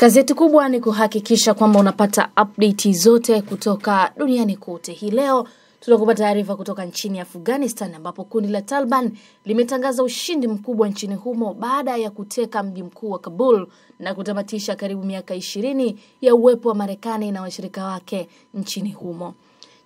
Kazi yetu kubwa ni kuhakikisha kwamba unapata update zote kutoka duniani kote. Hii leo tunakupa taarifa kutoka nchini Afghanistan ambapo kundi la Taliban limetangaza ushindi mkubwa nchini humo baada ya kuteka mji mkuu wa Kabul na kutamatisha karibu miaka ishirini ya uwepo wa Marekani na washirika wake nchini humo.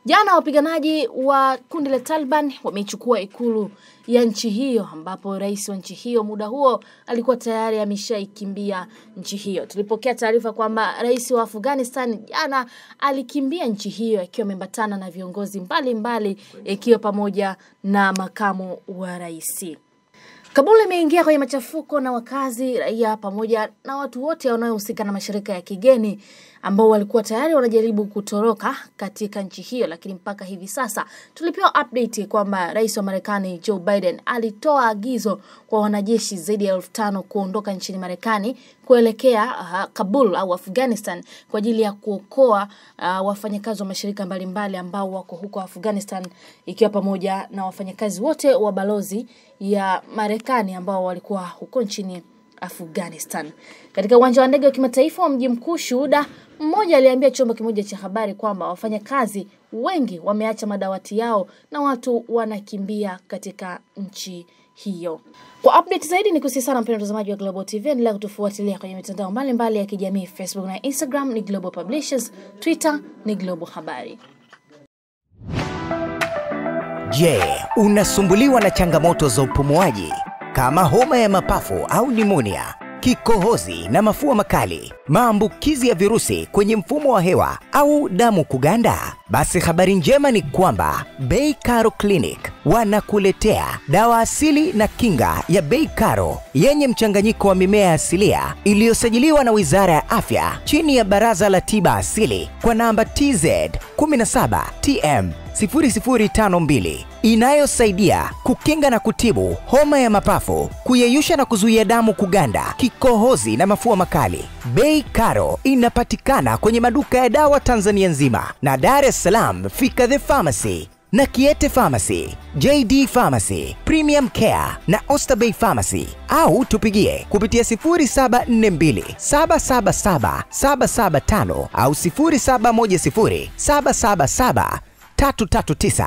Jana wapiganaji wa kundi la Taliban wameichukua ikulu ya nchi hiyo ambapo rais wa nchi hiyo muda huo alikuwa tayari ameshaikimbia nchi hiyo. Tulipokea taarifa kwamba rais wa Afghanistan jana alikimbia nchi hiyo akiwa ameambatana na viongozi mbalimbali ikiwa pamoja na makamu wa rais. Kabul imeingia kwenye machafuko na wakazi, raia pamoja na watu wote wanaohusika na mashirika ya kigeni ambao walikuwa tayari wanajaribu kutoroka katika nchi hiyo, lakini mpaka hivi sasa tulipewa update kwamba rais wa Marekani Joe Biden alitoa agizo kwa wanajeshi zaidi ya elfu tano kuondoka nchini Marekani kuelekea uh, Kabul au Afghanistan kwa ajili ya kuokoa uh, wafanyakazi wa mashirika mbalimbali ambao wako huko Afghanistan, ikiwa pamoja na wafanyakazi wote wa balozi ya Marekani ambao walikuwa huko nchini Afghanistan. Katika uwanja wa ndege wa kimataifa wa mji mkuu, shuhuda mmoja aliambia chombo kimoja cha habari kwamba wafanyakazi wengi wameacha madawati yao na watu wanakimbia katika nchi hiyo. Kwa update zaidi ni kusi sana mpendwa mtazamaji wa Global TV, endelea kutufuatilia kwenye mitandao mbalimbali ya kijamii Facebook na Instagram ni Global Publishers, Twitter ni Global Habari. Je, yeah, unasumbuliwa na changamoto za upumuaji kama homa ya mapafu au nimonia, kikohozi na mafua makali, maambukizi ya virusi kwenye mfumo wa hewa au damu kuganda? Basi habari njema ni kwamba Bay Caro Clinic wanakuletea dawa asili na kinga ya Bay Caro yenye mchanganyiko wa mimea asilia iliyosajiliwa na Wizara ya Afya chini ya Baraza la Tiba Asili kwa namba TZ 17 TM 0052 inayosaidia kukinga na kutibu homa ya mapafu, kuyeyusha na kuzuia damu kuganda, kikohozi na mafua makali. Bei Karo inapatikana kwenye maduka ya dawa Tanzania nzima na Dar es Salaam fika The Pharmacy na Kiete Pharmacy, JD Pharmacy, Premium Care na Oysterbay Pharmacy au tupigie kupitia 0742 777 775 au 0710 777 339